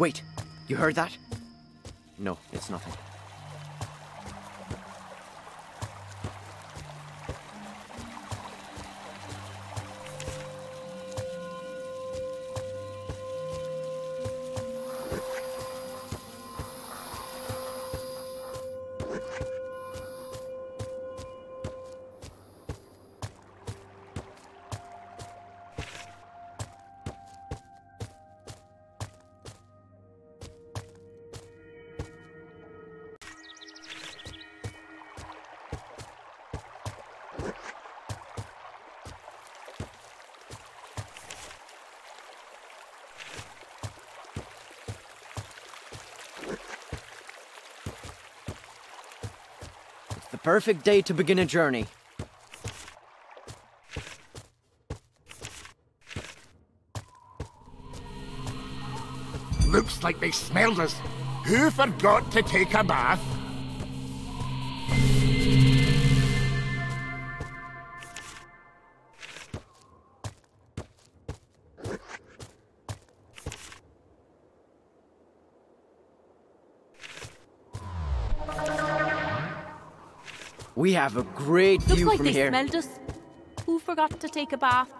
Wait, you heard that? No, it's nothing. Perfect day to begin a journey. Looks like they smelled us. Who forgot to take a bath? Have a great Looks view like from they here. smelled us. Who forgot to take a bath?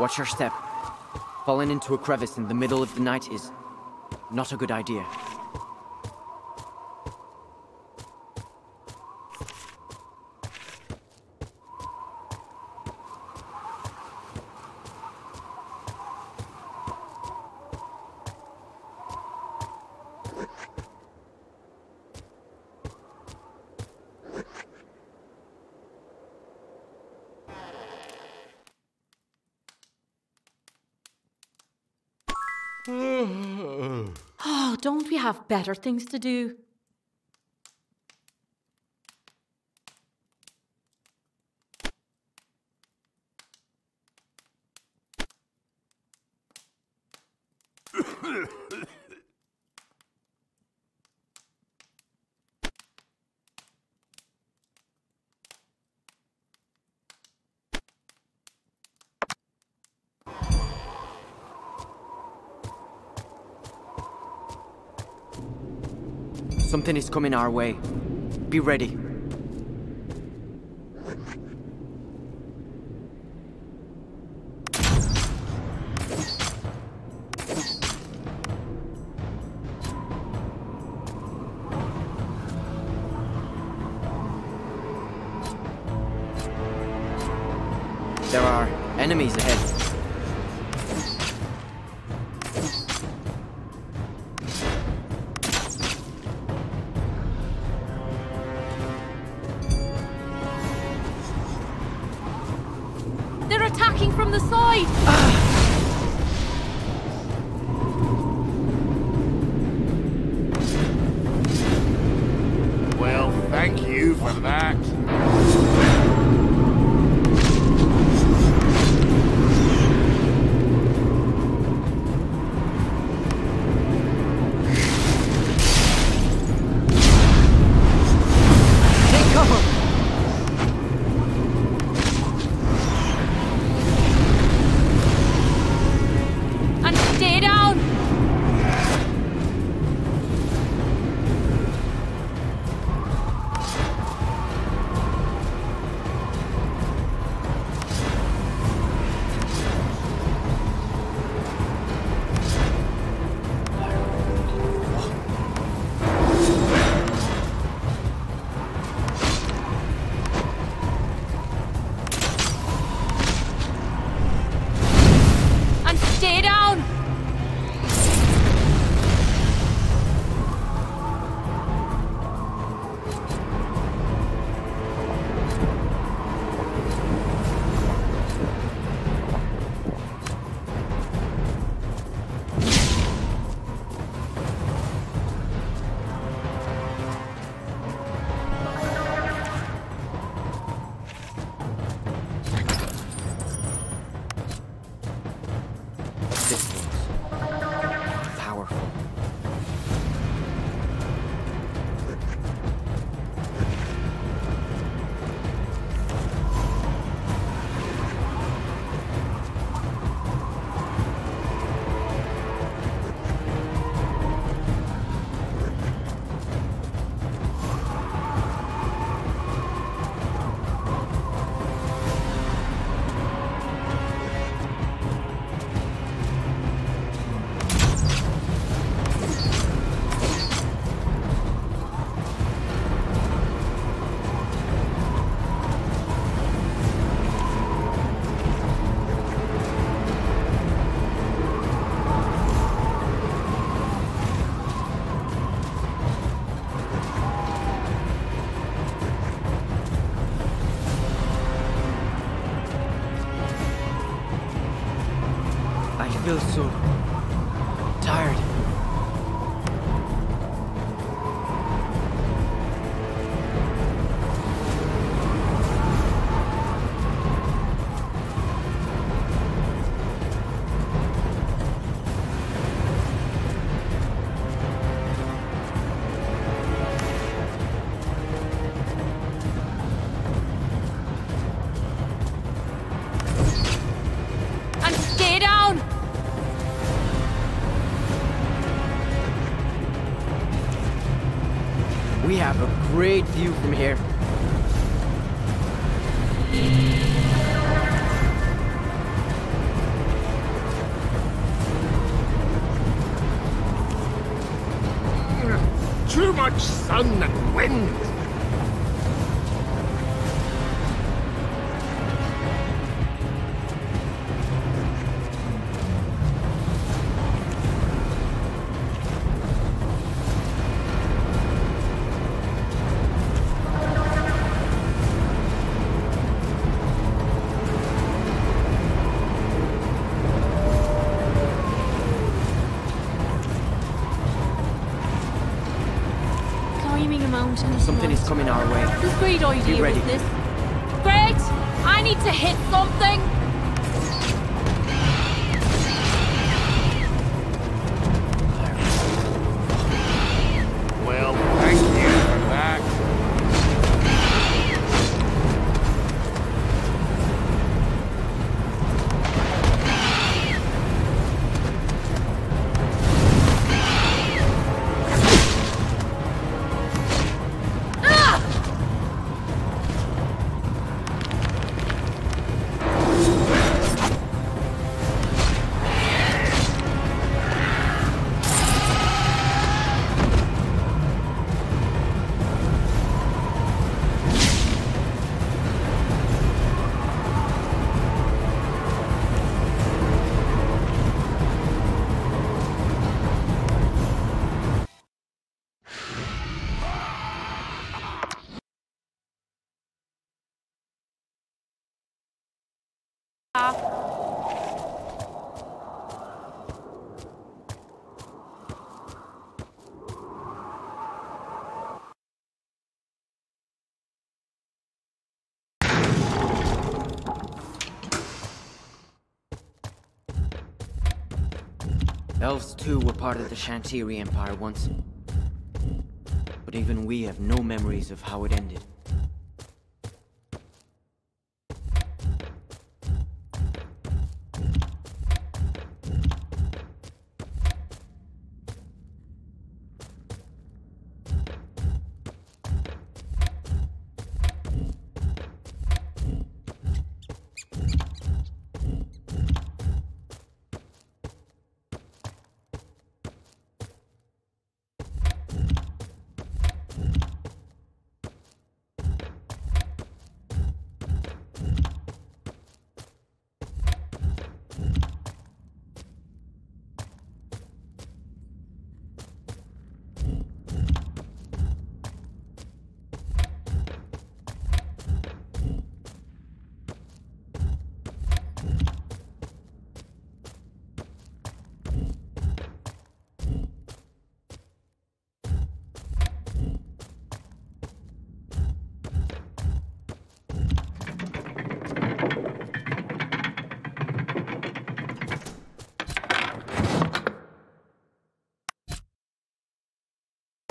Watch your step. Falling into a crevice in the middle of the night is not a good idea. Things to do? Something is coming our way. Be ready. I feel We have a great view from here. Too much sun and wind. Great idea ready. was this? Elves too were part of the Shantiri Empire once. But even we have no memories of how it ended.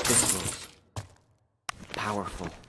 This was powerful.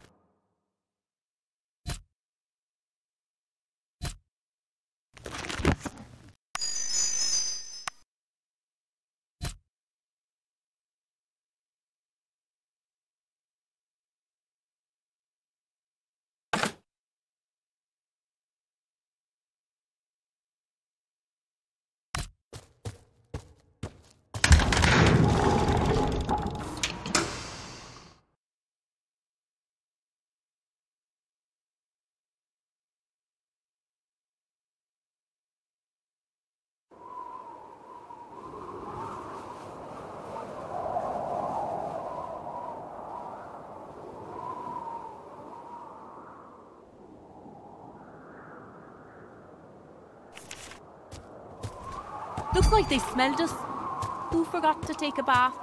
Looks like they smelled us. Who forgot to take a bath?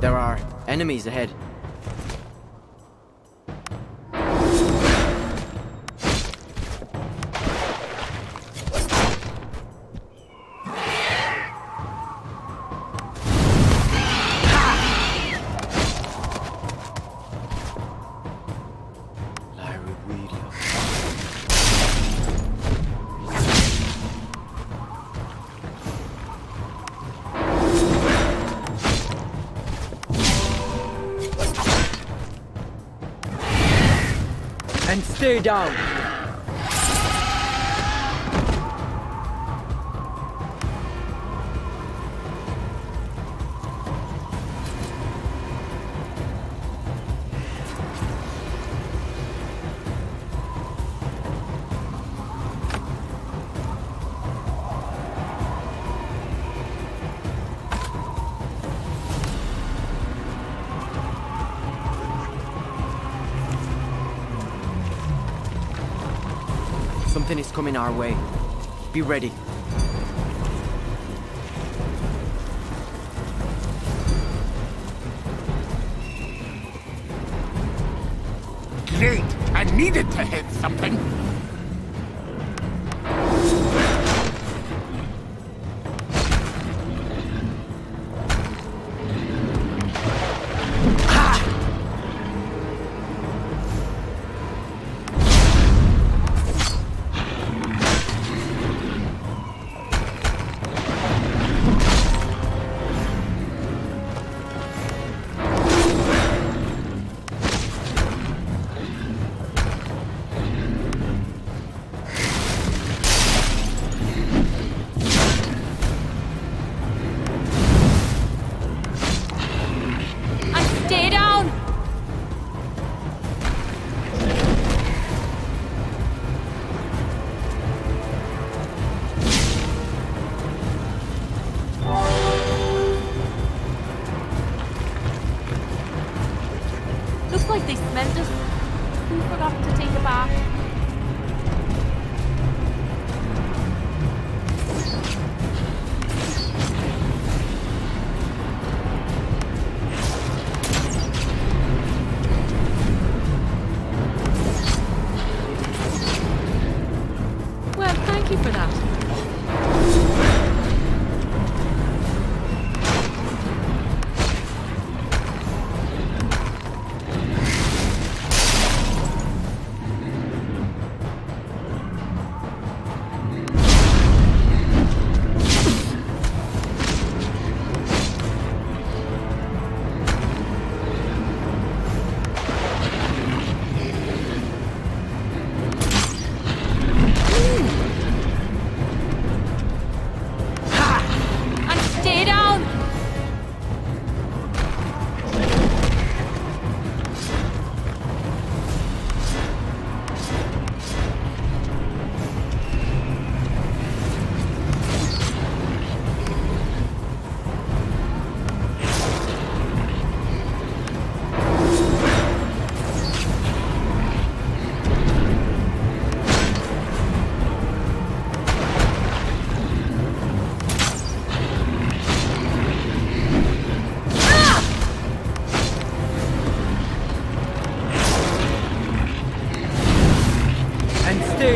There are enemies ahead. Stay down. Is coming our way. Be ready. Great! I needed to hit something. Like they smelled. Who forgot to take a bath?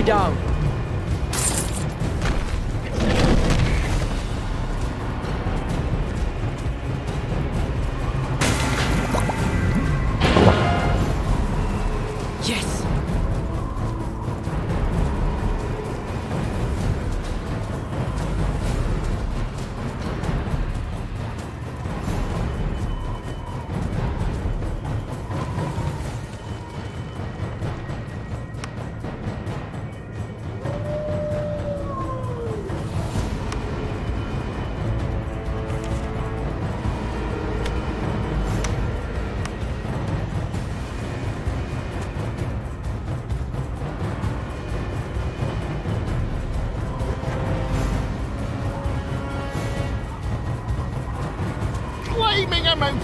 Down.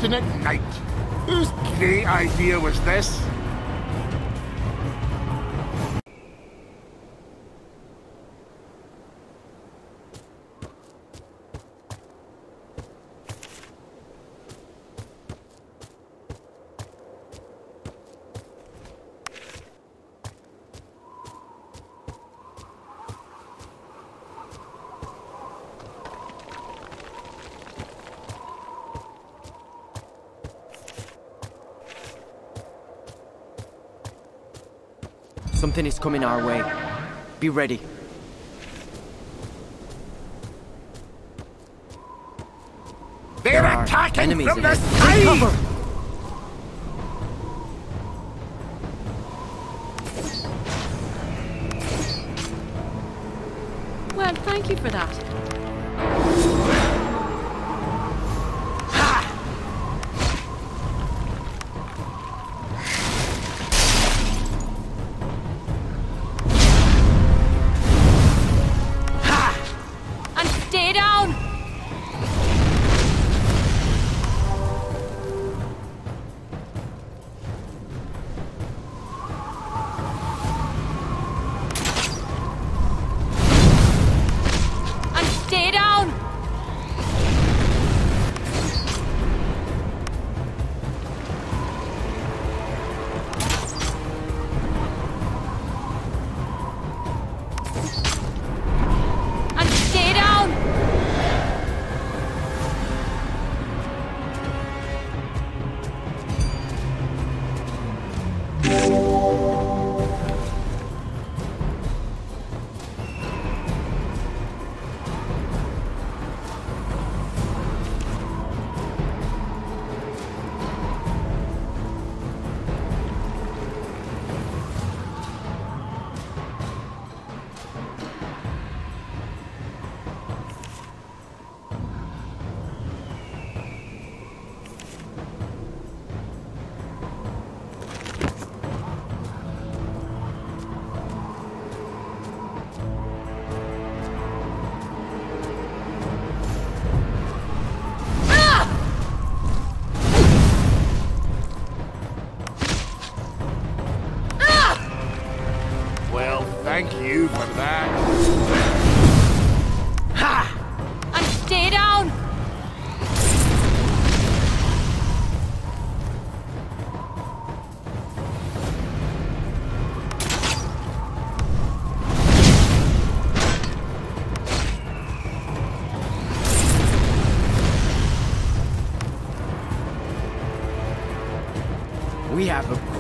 At night. Whose great idea was this? Something is coming our way. Be ready. They're attacking from the side!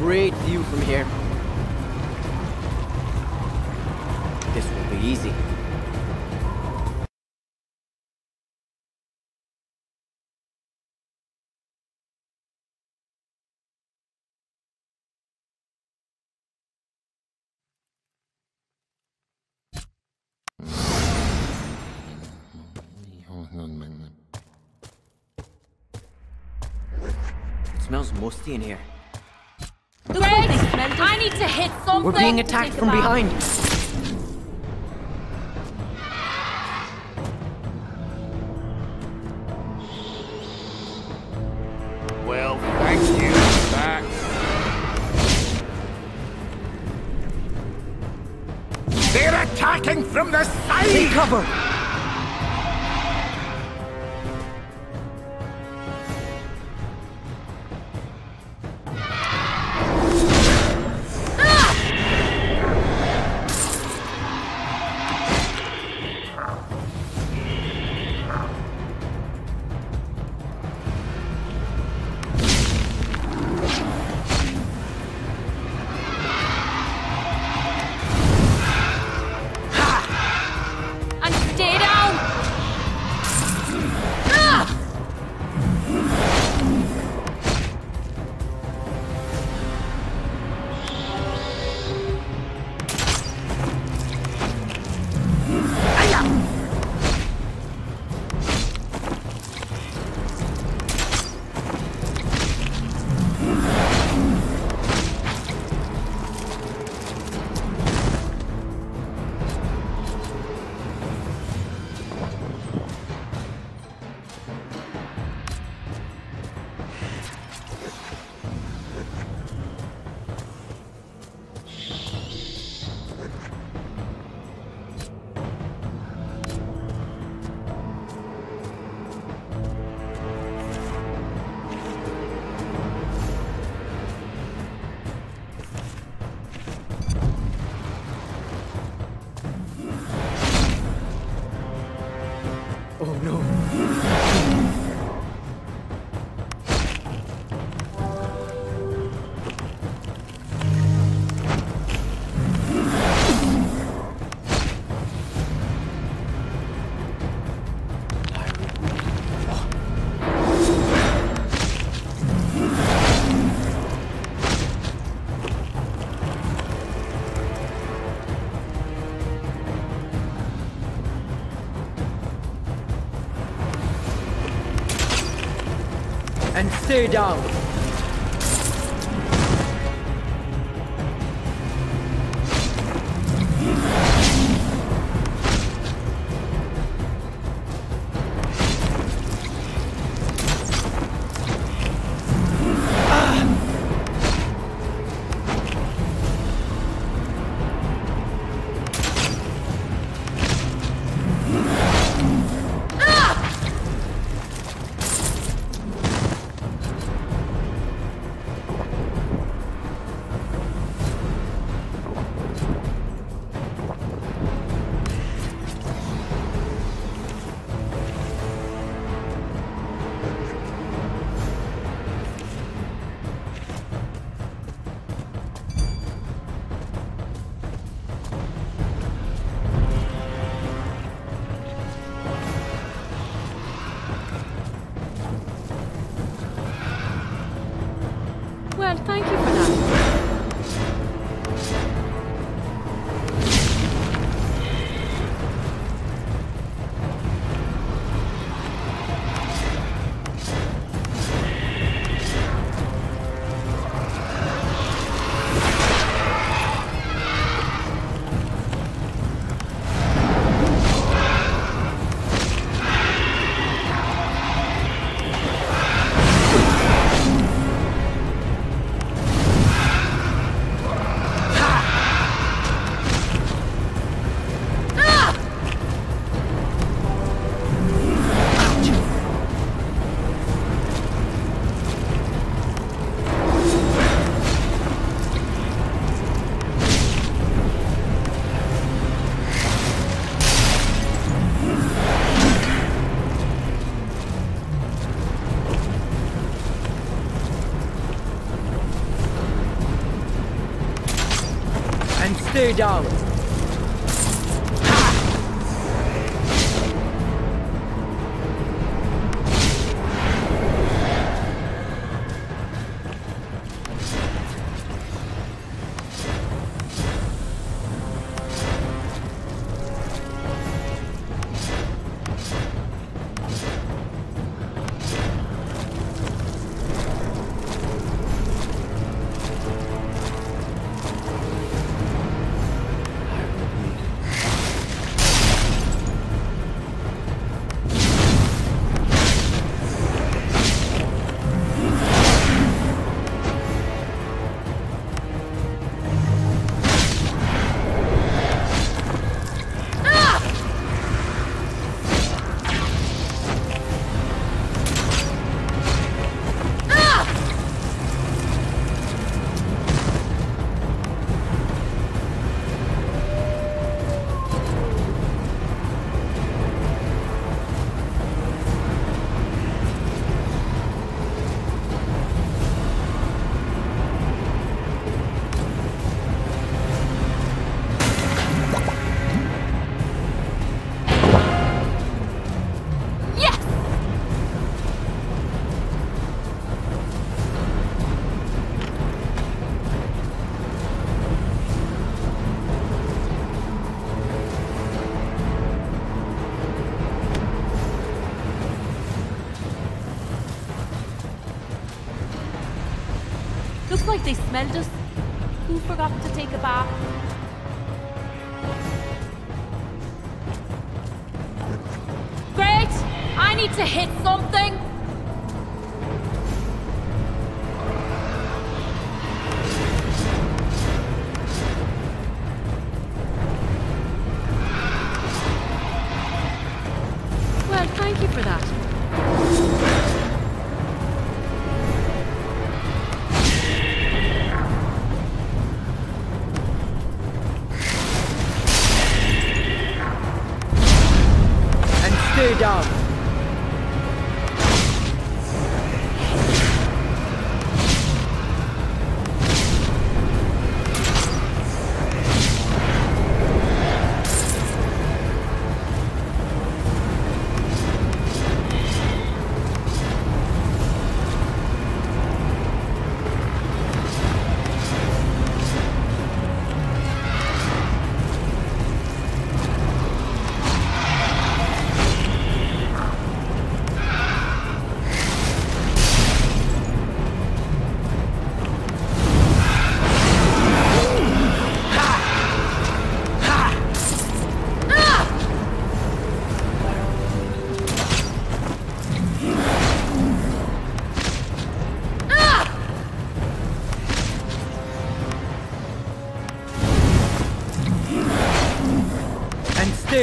Great view from here. This will be easy. It smells musty in here. Red! I need to hit something! We're being attacked from a behind. Well, thank you for that. They're attacking from the side! Take cover! Oh no. Stay down. Down. Like they smelled us. Who forgot to take a bath? Great! I need to hit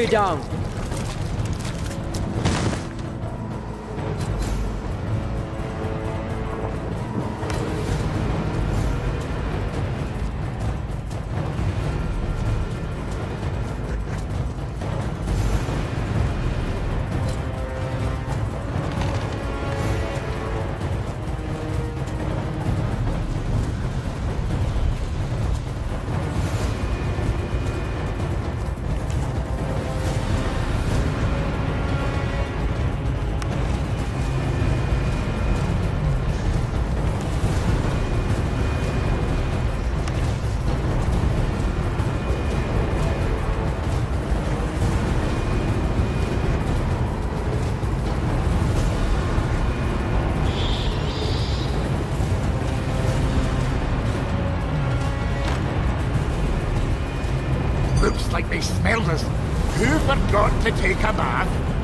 down! They smelled us. Who forgot to take a bath?